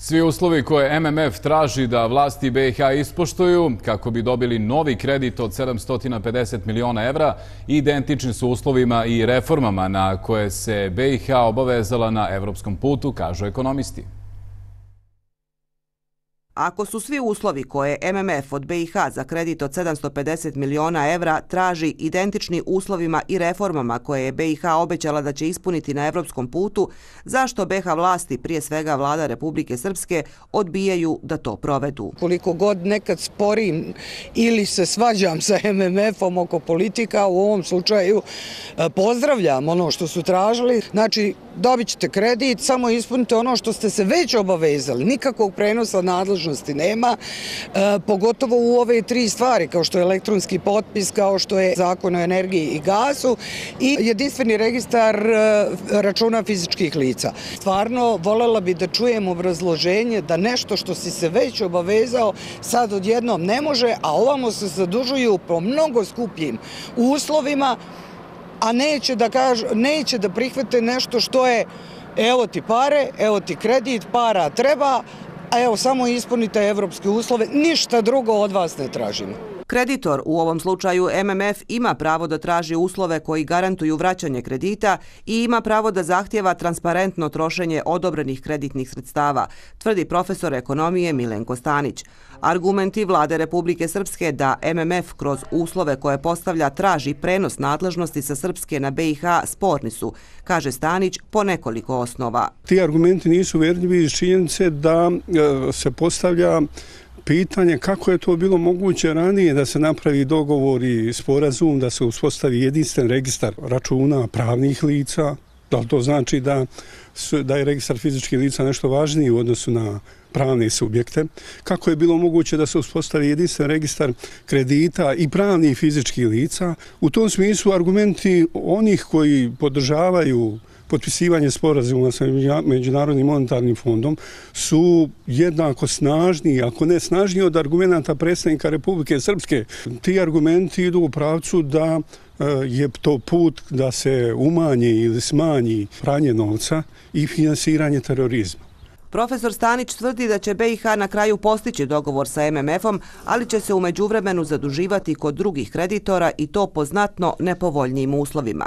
Svi uslovi koje MMF traži da vlasti BiH ispoštuju kako bi dobili novi kredit od 750 miliona evra, identični su uslovima i reformama na koje se BiH obavezala na evropskom putu, kažu ekonomisti. Ako su svi uslovi koje MMF od BiH za kredit od 750 miliona evra traži identični uslovima i reformama koje je BiH obećala da će ispuniti na evropskom putu, zašto BiH vlasti, prije svega vlada Republike Srpske, odbijaju da to provedu? Koliko god nekad sporim ili se svađam sa MMF-om oko politika, u ovom slučaju e, pozdravljam ono što su tražili. Znači, dobit ćete kredit, samo ispunite ono što ste se već obavezali. Nikakvog prenosa nadležnosti mogućnosti nema, e, pogotovo u ove tri stvari, kao što je elektronski potpis, kao što je zakon o energiji i gasu i jedinstveni registar e, računa fizičkih lica. Stvarno, volela bi da čujem obrazloženje da nešto što si se već obavezao sad odjednom ne može, a ovamo se zadužuju po mnogo skupljim uslovima, a neće da, kažu, neće da prihvate nešto što je evo ti pare, evo ti kredit, para treba, a evo samo ispunite evropske uslove, ništa drugo od vas ne tražimo. Kreditor, u ovom slučaju MMF, ima pravo da traži uslove koji garantuju vraćanje kredita i ima pravo da zahtjeva transparentno trošenje odobrenih kreditnih sredstava, tvrdi profesor ekonomije Milenko Stanić. Argumenti vlade Republike Srpske da MMF kroz uslove koje postavlja traži prenos nadležnosti sa Srpske na BiH sporni su, kaže Stanić, po nekoliko osnova. Ti argumenti nisu verljivi iz činjenice da e, se postavlja pitanje kako je to bilo moguće ranije da se napravi dogovor i sporazum, da se uspostavi jedinstven registar računa pravnih lica, da to znači da, da je registar fizičkih lica nešto važniji u odnosu na pravne subjekte, kako je bilo moguće da se uspostavi jedinstven registar kredita i pravnih fizičkih lica. U tom smislu argumenti onih koji podržavaju potpisivanje sporazuma sa Međunarodnim monetarnim fondom su jednako snažni, ako ne snažniji od argumenta predstavnika Republike Srpske. Ti argumenti idu u pravcu da e, je to put da se umanji ili smanji pranje novca i finansiranje terorizma. Profesor Stanić tvrdi da će BiH na kraju postići dogovor sa MMF-om, ali će se umeđu vremenu zaduživati kod drugih kreditora i to po znatno nepovoljnijim uslovima.